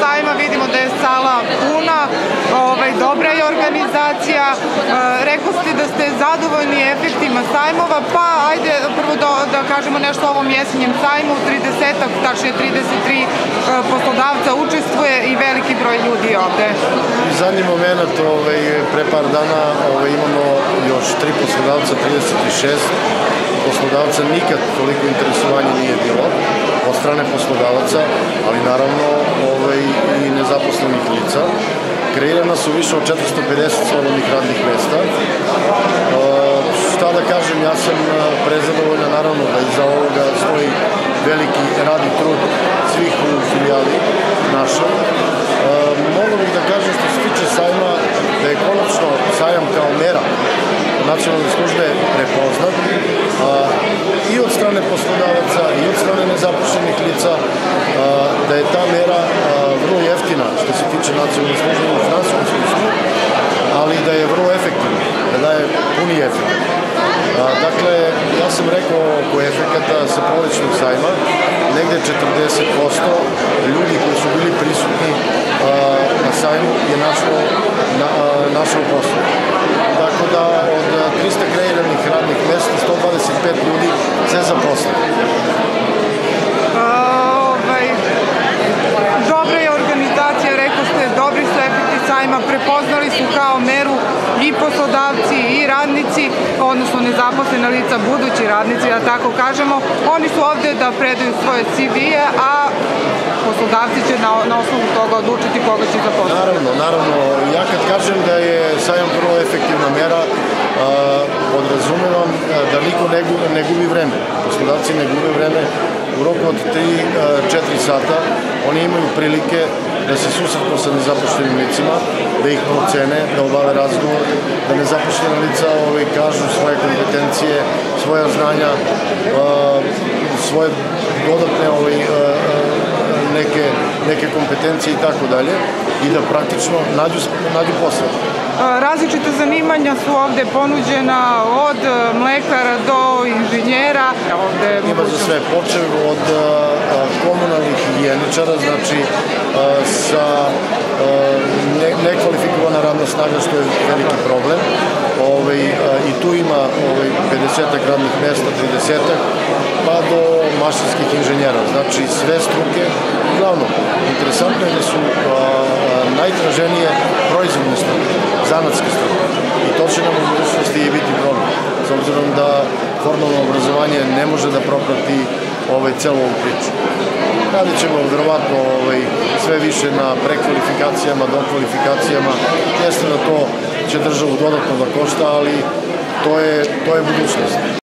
sajma, vidimo da je sala puna, ovaj, dobra je organizacija. E, rekao ste da ste zadovoljni efektima sajmova, pa ajde prvo da, da kažemo nešto o ovom jesenjem sajmu, 30, tačnije 33 e, poslodavca učestvuje i veliki broj ljudi ovde. Zadnji moment, ovaj, pre par dana ovaj, imamo još tri poslodavca, 36 poslodavca, nikad toliko interesovanja nije bilo od strane poslodavaca, ali naravno ovaj, i nezaposlenih lica. Kreirana su više od 450 slobodnih radnih mesta. E, šta da kažem, ja sam e, prezadovoljan, naravno da iza ovoga stoji veliki radni trud svih u filijali našoj. E, mogu bih da kažem što se tiče sajma, da je konačno sajam kao mera nacionalne službe prepoznat i od strane i od strane nezaposlenih lica da je ta mera vrlo jeftina što se tiče nacionalne službe u finansijskom smislu, ali da je vrlo efektivna, da daje puni efekt. Dakle, ja sam rekao oko efekata sa prolećnog sajma, negde 40% ljudi koji su bili prisutni na sajmu je našlo, na, posao. Tako da od 300 kreiranih radnih mesta 125 ljudi se zaposle. Ovaj, dobra je organizacija, rekao ste, dobri su sajma, prepoznali su kao meru i poslodavci i radnici, odnosno nezaposlena lica, budući radnici, da tako kažemo. Oni su ovde da predaju svoje CV-e, a poslodavci će na, na osnovu toga odlučiti koga će zaposliti. Naravno, naravno. Ja kad kažem da je sajam vrlo efektivna mera, podrazumevam da niko ne gubi, ne gubi vreme. Poslodavci ne gube vreme. U roku od 3-4 sata oni imaju prilike da se susretnu sa nezapošljenim licima, da ih procene, da obave razgovor, da nezapošljena lica ovaj, kažu svoje kompetencije, svoja znanja, svoje dodatne ovaj, neke, neke kompetencije i tako dalje i da praktično nađu, nađu posao. Različite zanimanja su ovde ponuđena od mlekara do inženjera. Ovde Ima za sve, počeo od komunalnih higijeničara, znači sa nekvalifikovana radna snaga, što je veliki problem. Ove, I tu ima ove, 50 radnih mesta, 30 pa do mašinskih inženjera. Znači sve struke, uglavnom, interesantno je da su a, najtraženije proizvodne struke, zanatske struke. I to će nam u budućnosti i biti problem. S obzirom da formalno obrazovanje ne može da proprati ovaj, celu ovu priču. Radit ćemo verovatno ovaj, sve više na prekvalifikacijama, dokvalifikacijama. Jeste da to će državu dodatno da košta, ali to je, to je budućnost.